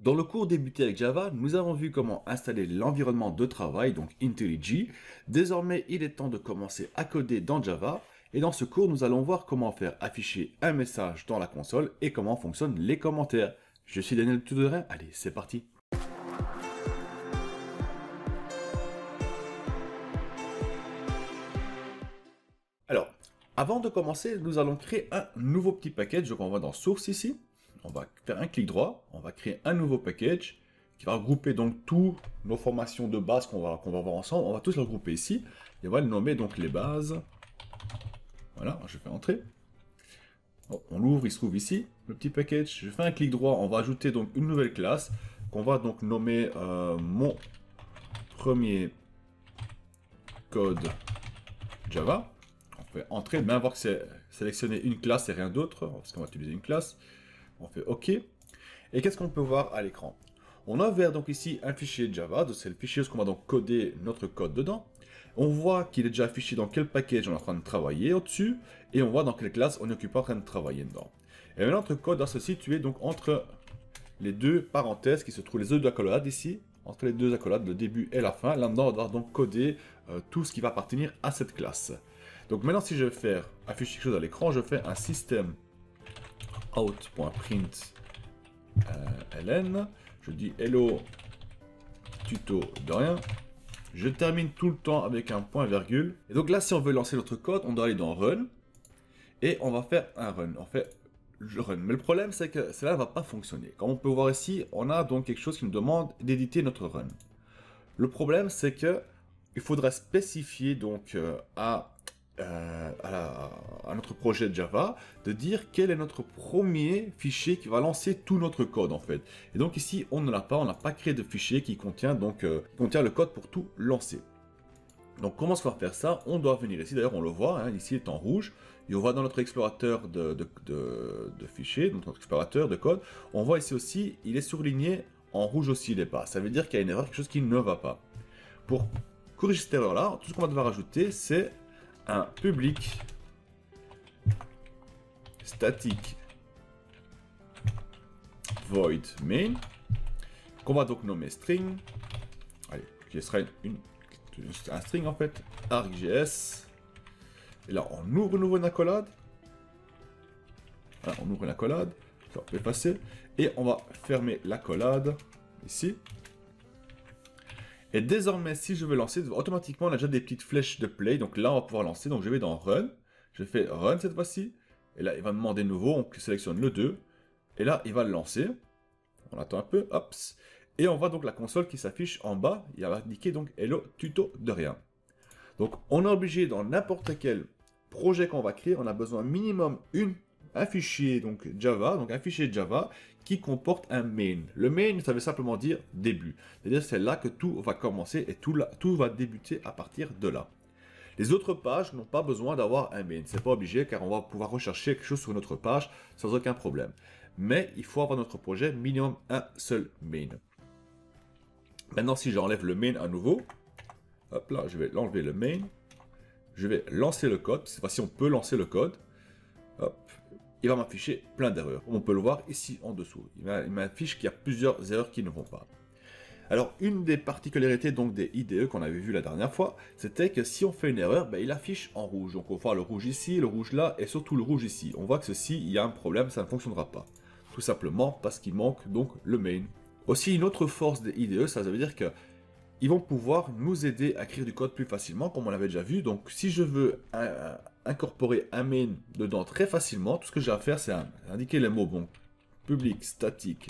Dans le cours débuté avec Java, nous avons vu comment installer l'environnement de travail, donc IntelliJ. Désormais, il est temps de commencer à coder dans Java. Et dans ce cours, nous allons voir comment faire afficher un message dans la console et comment fonctionnent les commentaires. Je suis Daniel Touderin, allez, c'est parti Alors, avant de commencer, nous allons créer un nouveau petit package. Donc on va dans Source ici on va faire un clic droit, on va créer un nouveau package qui va regrouper donc tous nos formations de base qu'on va, qu'on va voir ensemble. On va tous les regrouper ici et on va le nommer donc les bases. Voilà, je fais entrer. on l'ouvre, il se trouve ici, le petit package. Je fais un clic droit, on va ajouter donc une nouvelle classe qu'on va donc nommer euh, mon premier code Java. On fait entrer, bien voir que c'est sélectionner une classe et rien d'autre, parce qu'on va utiliser une classe. On fait OK. Et qu'est-ce qu'on peut voir à l'écran? On a ouvert donc ici un fichier Java, c'est le fichier où on va donc coder notre code dedans. On voit qu'il est déjà affiché dans quel package on est en train de travailler au-dessus, et on voit dans quelle classe on est occupé en train de travailler dedans. Et notre code va se situer donc entre les deux parenthèses qui se trouvent, les deux accolades ici, entre les deux accolades, le début et la fin. Là-dedans, on va donc coder euh, tout ce qui va appartenir à cette classe. Donc maintenant, si je veux faire afficher quelque chose à l'écran, je fais un système out.print euh, ln. Je dis hello tuto de rien. Je termine tout le temps avec un point virgule. Et donc là, si on veut lancer notre code, on doit aller dans run. Et on va faire un run. On fait run. Mais le problème, c'est que cela ne va pas fonctionner. Comme on peut voir ici, on a donc quelque chose qui nous demande d'éditer notre run. Le problème, c'est que il faudrait spécifier donc euh, à euh, à, notre projet Java de dire quel est notre premier fichier qui va lancer tout notre code en fait. Et donc ici on ne l'a pas, on n'a pas créé de fichier qui contient donc euh, contient le code pour tout lancer. Donc comment se faire ça? On doit venir ici, d'ailleurs on le voit, hein, ici il est en rouge, et on voit dans notre explorateur de, de, fichiers, notre explorateur de code, on voit ici aussi, il est surligné en rouge aussi il est pas. Ça veut dire qu'il y a une erreur, quelque chose qui ne va pas. Pour corriger cette erreur là, tout ce qu'on va devoir ajouter c'est un public statique. Void main. Qu'on va donc nommer string. Allez qui sera une, un string en fait. argJS et là on ouvre une nouvelle accolade on ouvre une accolade. On peut effacer et on va fermer l'accolade ici. Et désormais, si je veux lancer, automatiquement, on a déjà des petites flèches de play. Donc là, on va pouvoir lancer. Donc je vais dans Run. Je fais Run cette fois-ci. Et là, il va demander de nouveau. On sélectionne le 2. Et là, il va le lancer. On attend un peu. Hop. Et on voit donc la console qui s'affiche en bas. Il va indiquer donc Hello tuto de rien. Donc on est obligé dans n'importe quel projet qu'on va créer, on a besoin minimum une un fichier donc Java, donc un Java qui comporte un main. Le main, ça veut simplement dire début. C'est-à-dire c'est là que tout va commencer et tout va débuter à partir de là. Les autres pages n'ont pas besoin d'avoir un main. C'est pas obligé car on va pouvoir rechercher quelque chose sur notre page sans aucun problème. Mais il faut avoir notre projet minimum un seul main. Maintenant, si j'enlève le main à nouveau, hop là, je vais l'enlever le main. Je vais lancer le code. Cette fois-ci, on peut lancer le code. Hop, il va m'afficher plein d'erreurs. On peut le voir ici en dessous. Il m'affiche qu'il y a plusieurs erreurs qui ne vont pas. Alors, une des particularités donc des IDE qu'on avait vu la dernière fois, c'était que si on fait une erreur, ben, il affiche en rouge. Donc on voit le rouge ici, le rouge là, et surtout le rouge ici. On voit que ceci, il y a un problème, ça ne fonctionnera pas. Tout simplement parce qu'il manque donc le main. Aussi, une autre force des IDE, ça veut dire que ils vont pouvoir nous aider à écrire du code plus facilement, comme on l'avait déjà vu. Donc, si je veux incorporer un main dedans très facilement, tout ce que j'ai à faire, c'est indiquer les mots. Bon, public, statique.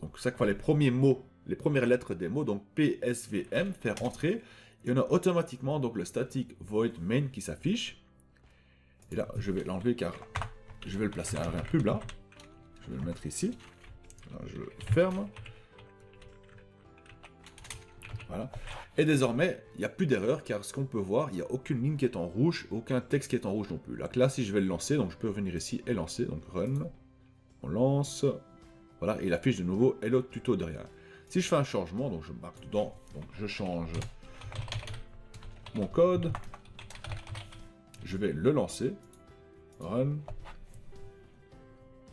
Donc, chaque fois les premiers mots, les premières lettres des mots, donc PSVM, faire entrer. Et on a automatiquement donc le static void main qui s'affiche. Et là, je vais l'enlever car je vais le placer à un pub là. Je vais le mettre ici. je ferme. Voilà. Et désormais, il n'y a plus d'erreur, car ce qu'on peut voir, il n'y a aucune ligne qui est en rouge, aucun texte qui est en rouge non plus. Là, là, si je vais le lancer, donc je peux venir ici et lancer, donc run, on lance, voilà, et il affiche de nouveau hello tuto derrière. Si je fais un changement, donc je marque dedans, donc je change mon code, je vais le lancer,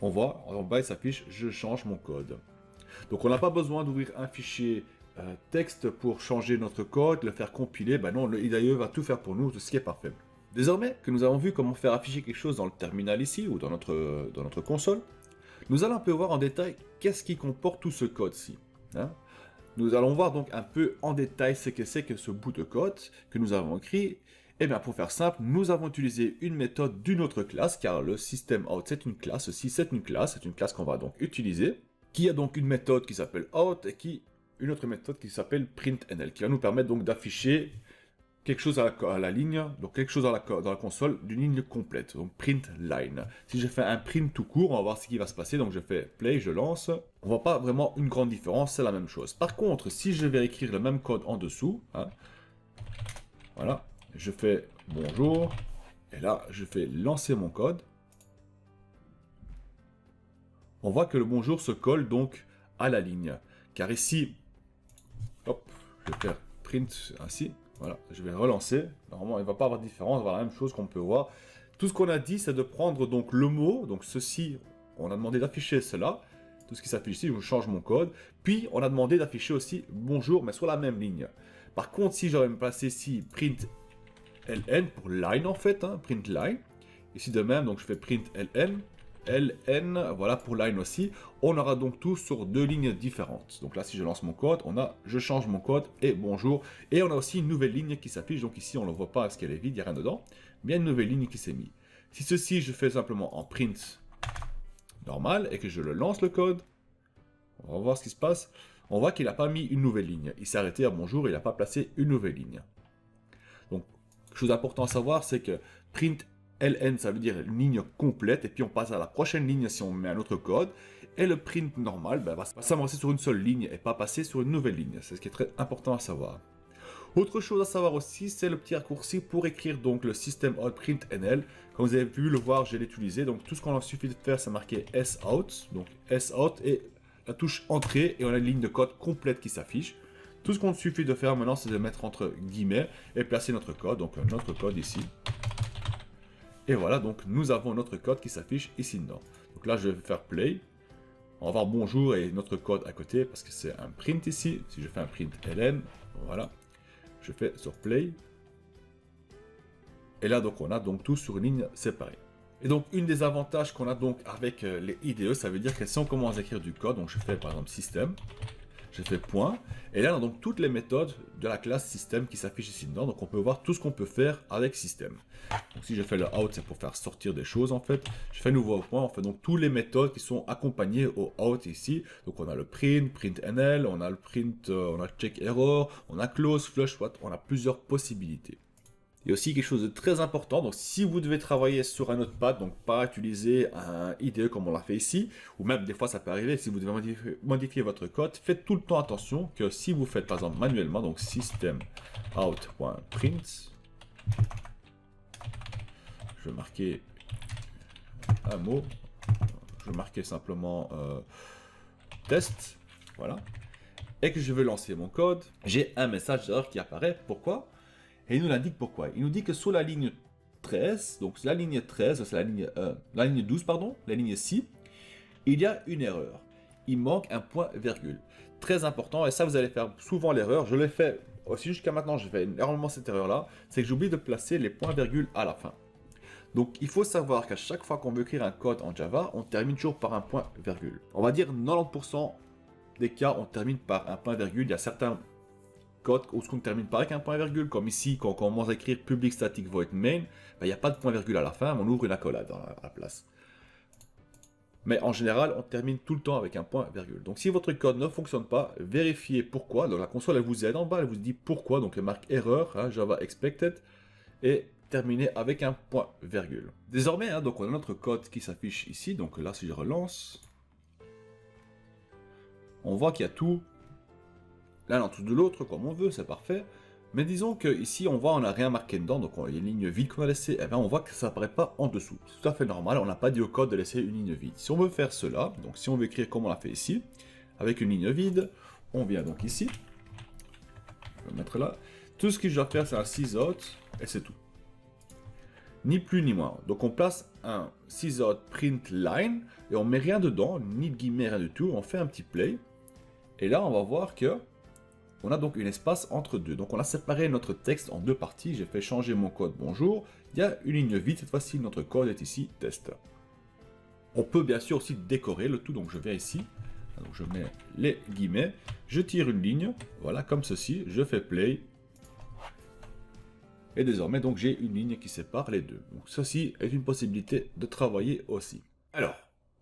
on voit, en bas il s'affiche je change mon code. Donc on n'a pas besoin d'ouvrir un fichier euh, texte pour changer notre code, le faire compiler. Ben non, le IDE va tout faire pour nous, ce qui est parfait. Désormais que nous avons vu comment faire afficher quelque chose dans le terminal ici ou dans notre, dans notre console, nous allons un peu voir en détail qu'est-ce qui comporte tout ce code-ci. Hein. nous allons voir donc un peu en détail ce que c'est que ce bout de code que nous avons écrit. Et eh bien pour faire simple, nous avons utilisé une méthode d'une autre classe, car le système out c'est une classe aussi, c'est une classe, c'est une classe qu'on va donc utiliser, qui a donc une méthode qui s'appelle out et qui une autre méthode qui s'appelle printnl, qui va nous permettre donc d'afficher quelque chose à la, ligne, donc quelque chose dans la, console d'une ligne complète, donc print line. Si je fais un print tout court, on va voir ce qui va se passer, donc je fais play, je lance, on voit pas vraiment une grande différence, c'est la même chose. Par contre, si je vais écrire le même code en dessous, hein, voilà, je fais bonjour, et là je fais lancer mon code, on voit que le bonjour se colle donc à la ligne. Car ici, hop, je vais faire print ainsi, voilà, je vais relancer. Normalement, il ne va pas avoir de différence, avoir la même chose qu'on peut voir. Tout ce qu'on a dit, c'est de prendre donc le mot, donc ceci, on a demandé d'afficher cela. Tout ce qui s'affiche ici, je change mon code. Puis, on a demandé d'afficher aussi bonjour, mais sur la même ligne. Par contre, si j'aurais placé ici print ln pour line en fait, hein, print line. Ici de même, donc je fais print ln. LN, voilà pour line aussi. On aura donc tout sur deux lignes différentes. Donc là, si je lance mon code, on a, je change mon code et bonjour. Et on a aussi une nouvelle ligne qui s'affiche. Donc ici, on ne le voit pas parce qu'elle est vide, il n'y a rien dedans. Bien une nouvelle ligne qui s'est mise. Si ceci, je fais simplement en print normal et que je le lance le code, on va voir ce qui se passe. On voit qu'il n'a pas mis une nouvelle ligne. Il s'est arrêté à bonjour, il n'a pas placé une nouvelle ligne. Donc, chose importante à savoir, c'est que print LN, ça veut dire une ligne complète, et puis on passe à la prochaine ligne si on met un autre code, et le print normal ben, va s'avancer sur une seule ligne et pas passer sur une nouvelle ligne. C'est ce qui est très important à savoir. Autre chose à savoir aussi, c'est le petit raccourci pour écrire donc le système out print NL. Comme vous avez pu le voir, j'ai l'utilisé. Donc tout ce qu'on a suffit de faire, c'est marquer S out. Donc S out et la touche entrée et on a une ligne de code complète qui s'affiche. Tout ce qu'on suffit de faire maintenant, c'est de mettre entre guillemets et placer notre code. Donc notre code ici. Et voilà, donc nous avons notre code qui s'affiche ici dedans. Donc là, je vais faire play. On va voir bonjour et notre code à côté parce que c'est un print ici. Si je fais un print ln, voilà. Je fais sur play. Et là, donc, on a donc tout sur une ligne séparée. Et donc, une des avantages qu'on a donc avec euh, les IDE, ça veut dire que si on commence à écrire du code, donc je fais par exemple système, j'ai fait point, et là on a donc toutes les méthodes de la classe système qui s'affichent ici dedans, donc on peut voir tout ce qu'on peut faire avec système. Donc si je fais le out, c'est pour faire sortir des choses en fait. Je fais nouveau point, on fait donc toutes les méthodes qui sont accompagnées au out ici. Donc on a le print, print nl, on a le print, euh, on a check error, on a close, flush, what, on a plusieurs possibilités. Il y a aussi quelque chose de très important, donc si vous devez travailler sur un notepad, donc pas utiliser un IDE comme on l'a fait ici, ou même des fois ça peut arriver, si vous devez modifier, votre code, faites tout le temps attention que si vous faites par exemple manuellement, donc system out.print, je vais marquer un mot, je vais marquer simplement euh, test, voilà, et que je vais lancer mon code, j'ai un message d'erreur qui apparaît, pourquoi? Et il nous l'indique pourquoi. Il nous dit que sur la ligne 13, donc la ligne 13, c'est la ligne, euh, la ligne 12, pardon, la ligne 6, il y a une erreur. Il manque un point virgule. Très important, et ça vous allez faire souvent l'erreur. Je l'ai fait aussi jusqu'à maintenant, j'ai fait énormément cette erreur-là, c'est que j'oublie de placer les points virgules à la fin. Donc il faut savoir qu'à chaque fois qu'on veut écrire un code en Java, on termine toujours par un point virgule. On va dire 90% des cas, on termine par un point virgule. Il y a certains code où ce qu'on termine pas avec un point virgule, comme ici, quand on commence à écrire public static void main, ben, il n'y a pas de point virgule à la fin, on ouvre une accolade à la place. Mais en général, on termine tout le temps avec un point virgule. Donc si votre code ne fonctionne pas, vérifiez pourquoi. Donc la console, elle vous aide en bas, elle vous dit pourquoi. Donc elle marque erreur, hein, Java expected, et terminer avec un point virgule. Désormais, hein, donc on a notre code qui s'affiche ici. Donc là, si je relance, on voit qu'il y a tout l'un en dessous de l'autre comme on veut, c'est parfait. Mais disons que ici on voit on n'a rien marqué dedans, donc y a une ligne vide qu'on a laissée, et eh bien on voit que ça apparaît pas en dessous. C'est tout à fait normal, on n'a pas dit au code de laisser une ligne vide. Si on veut faire cela, donc si on veut écrire comme on l'a fait ici, avec une ligne vide, on vient donc ici, je vais mettre là, tout ce que je dois faire c'est un sysout, et c'est tout. Ni plus ni moins. Donc on place un sysout print line, et on met rien dedans, ni de guillemets, rien du tout, on fait un petit play, Et là, on va voir que on a donc un espace entre deux. Donc on a séparé notre texte en deux parties. J'ai fait changer mon code bonjour. Il y a une ligne vide. Cette fois-ci, notre code est ici test. On peut bien sûr aussi décorer le tout. Donc je viens ici. Je mets les guillemets. Je tire une ligne. Voilà, comme ceci. Je fais play. Et désormais, donc j'ai une ligne qui sépare les deux. Donc ceci est une possibilité de travailler aussi. Alors,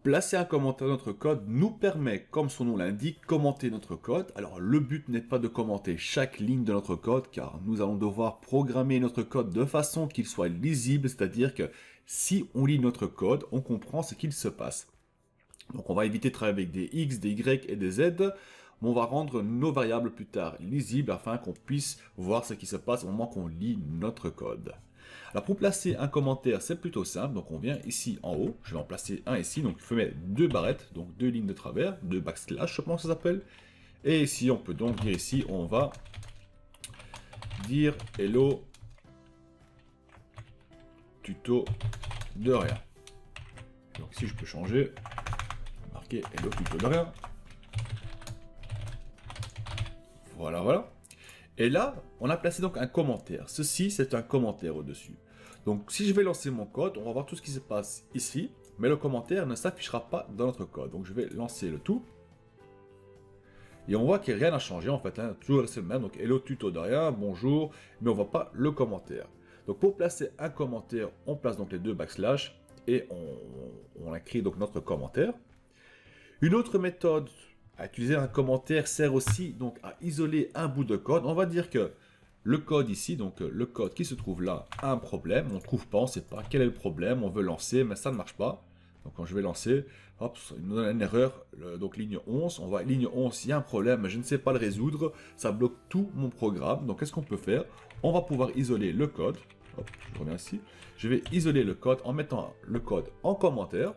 Placer un commentaire dans notre code nous permet, comme son nom l'indique, commenter notre code. Alors le but n'est pas de commenter chaque ligne de notre code, car nous allons devoir programmer notre code de façon qu'il soit lisible, c'est-à-dire que si on lit notre code, on comprend ce qu'il se passe. Donc on va éviter de travailler avec des x, des y et des z, mais on va rendre nos variables plus tard lisibles afin qu'on puisse voir ce qui se passe au moment qu'on lit notre code. Pour placer un commentaire, c'est plutôt simple. Donc on vient ici en haut, je vais en placer un ici. Donc il faut mettre deux barrettes, donc deux lignes de travers, deux backslash, je pense que ça s'appelle. Et ici, on peut donc dire ici, on va dire hello tuto de rien. Donc ici, je peux changer, marquer hello tuto de rien. Voilà, voilà. Et là, on a placé donc un commentaire. Ceci, c'est un commentaire au-dessus. Donc, si je vais lancer mon code, on va voir tout ce qui se passe ici. Mais le commentaire ne s'affichera pas dans notre code. Donc, je vais lancer le tout. Et on voit qu'il n'y a rien à changer en fait. Hein. Toujours le même. Donc, hello tuto de rien, bonjour. Mais on ne voit pas le commentaire. Donc, pour placer un commentaire, on place donc les deux backslash. Et on, on écrit donc notre commentaire. Une autre méthode utiliser un commentaire sert aussi donc à isoler un bout de code. On va dire que le code ici, donc euh, le code qui se trouve là, a un problème. On ne trouve pas, on ne sait pas quel est le problème. On veut lancer, mais ça ne marche pas. Donc quand je vais lancer, hop, il nous donne une erreur. donc ligne 11, on voit ligne 11, il y a un problème, mais je ne sais pas le résoudre. Ça bloque tout mon programme. Donc qu'est-ce qu'on peut faire? On va pouvoir isoler le code. Je reviens ici. Je vais isoler le code en mettant le code en commentaire.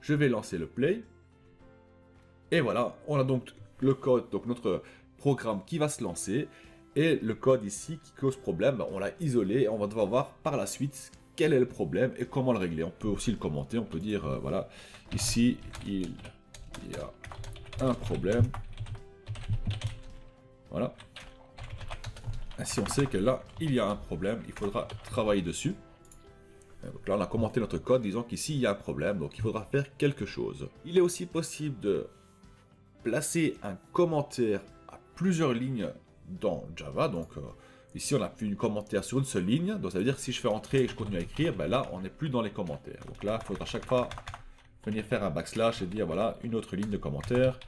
Je vais lancer le play. Et voilà, on a donc le code, donc notre programme qui va se lancer. Et le code ici qui cause problème, ben, on l'a isolé et on va devoir voir par la suite quel est le problème et comment le régler. On peut aussi le commenter, on peut dire, euh, voilà, ici, il y a un problème. Voilà. Ainsi, on sait que là, il y a un problème, il faudra travailler dessus. Donc là, on a commenté notre code disant qu'ici, il y a un problème, donc il faudra faire quelque chose. Il est aussi possible de placer un commentaire à plusieurs lignes dans Java. Donc euh, ici, on a plus un commentaire sur une seule ligne. Donc ça veut dire que si je fais entrer et que je continue à écrire, ben là, on n'est plus dans les commentaires. Donc là, il faudra à chaque fois venir faire un backslash et dire voilà, une autre ligne de commentaires.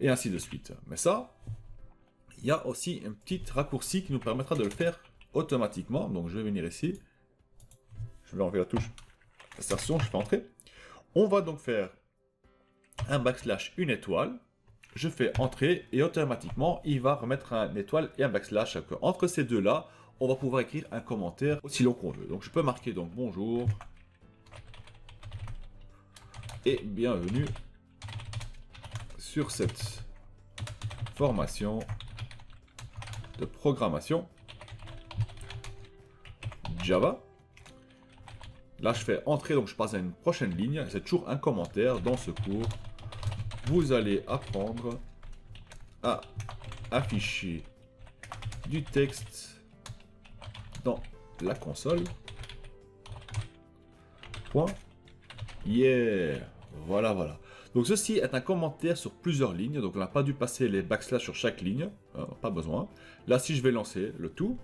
Et ainsi de suite. Mais ça, il y a aussi un petit raccourci qui nous permettra de le faire automatiquement. Donc je vais venir ici. Je vais enlever la touche je fais entrer. On va donc faire un backslash, une étoile. Je fais entrer et automatiquement, il va remettre un étoile et un backslash. Entre ces deux-là, on va pouvoir écrire un commentaire aussi long qu'on veut. Donc je peux marquer donc bonjour et bienvenue sur cette formation de programmation Java. Là, je fais entrer, donc je passe à une prochaine ligne. C'est toujours un commentaire dans ce cours. Vous allez apprendre à afficher du texte dans la console. Point. Yeah. Voilà, voilà. Donc ceci est un commentaire sur plusieurs lignes. Donc on n'a pas dû passer les backslash sur chaque ligne. Hein, pas besoin. Là, si je vais lancer le tout,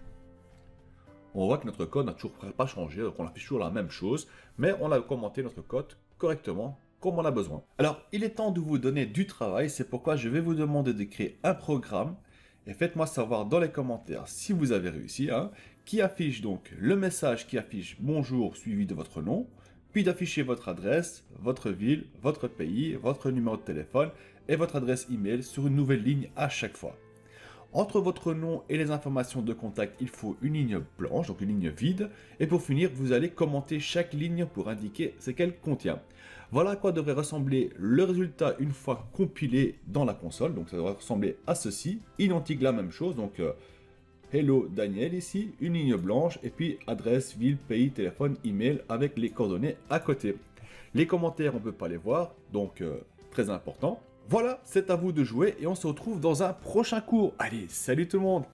on voit que notre code n'a toujours pas changé, donc on affiche toujours la même chose, mais on a commenté notre code correctement comme on a besoin. Alors, il est temps de vous donner du travail, c'est pourquoi je vais vous demander de créer un programme, et faites-moi savoir dans les commentaires si vous avez réussi, hein, qui affiche donc le message qui affiche bonjour suivi de votre nom, puis d'afficher votre adresse, votre ville, votre pays, votre numéro de téléphone et votre adresse email sur une nouvelle ligne à chaque fois. Entre votre nom et les informations de contact, il faut une ligne blanche, donc une ligne vide. Et pour finir, vous allez commenter chaque ligne pour indiquer ce qu'elle contient. Voilà à quoi devrait ressembler le résultat une fois compilé dans la console. Donc ça devrait ressembler à ceci, identique la même chose. Donc euh, Hello Daniel ici, une ligne blanche et puis adresse, ville, pays, téléphone, email avec les coordonnées à côté. Les commentaires, on peut pas les voir, donc euh, très important. Voilà, c'est à vous de jouer et on se retrouve dans un prochain cours. Allez, salut tout le monde